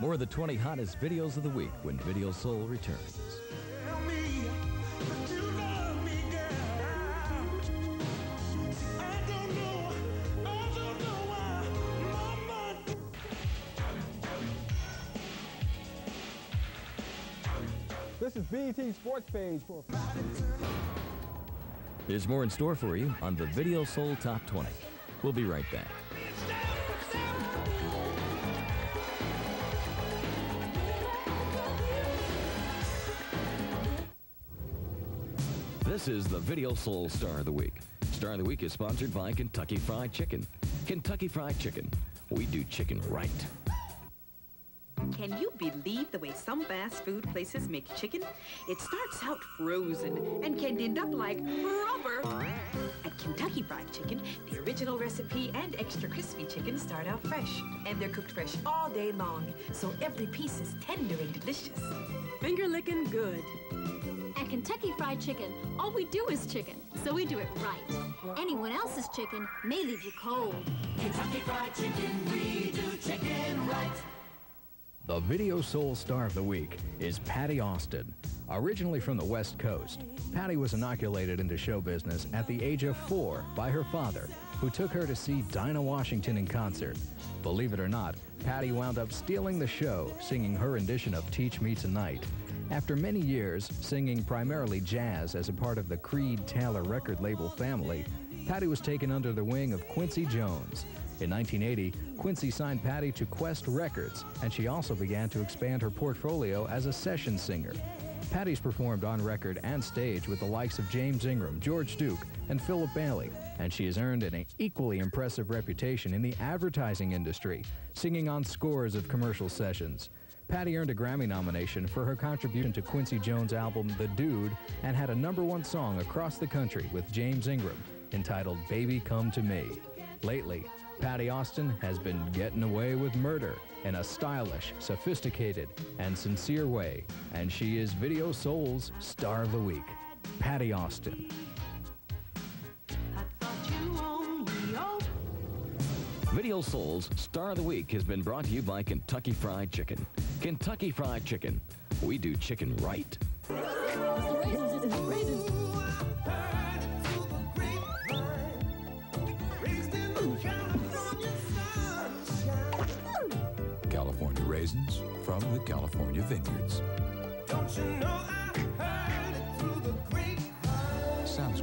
More of the 20 hottest videos of the week when Video Soul returns. Tell me that you love me, girl. I don't know, I don't know why, mama. This is BET Sports Page for There's more in store for you on the Video Soul Top 20. We'll be right back. This is the Video Soul Star of the Week. Star of the Week is sponsored by Kentucky Fried Chicken. Kentucky Fried Chicken. We do chicken right. Can you believe the way some fast food places make chicken? It starts out frozen and can end up like rubber. At Kentucky Fried Chicken, the original recipe and extra crispy chicken start out fresh, and they're cooked fresh all day long, so every piece is tender and delicious. Finger licking good. At Kentucky Fried Chicken, all we do is chicken, so we do it right. Anyone else's chicken may leave you cold. Kentucky Fried Chicken, we do chicken right. The Video Soul Star of the Week is Patti Austin. Originally from the West Coast, Patti was inoculated into show business at the age of four by her father, who took her to see Dinah Washington in concert. Believe it or not, Patti wound up stealing the show, singing her rendition of Teach Me Tonight. After many years singing primarily jazz as a part of the Creed Taylor record label family, Patti was taken under the wing of Quincy Jones. In 1980, Quincy signed Patti to Qwest Records, and she also began to expand her portfolio as a session singer. Patti's performed on record and stage with the likes of James Ingram, George Duke, and Philip Bailey, and she has earned an equally impressive reputation in the advertising industry, singing on scores of commercial sessions. Patti earned a Grammy nomination for her contribution to Quincy Jones' album The Dude and had a number one song across the country with James Ingram entitled Baby Come to Me. Lately, Patti Austin has been getting away with murder in a stylish, sophisticated, and sincere way, and she is Video Soul's Star of the Week. Patti Austin. Video Soul's Star of the Week has been brought to you by Kentucky Fried Chicken. Kentucky Fried Chicken. We do chicken right. California raisins from the California vineyards. Don't you know I heard it through the grapevine? Sounds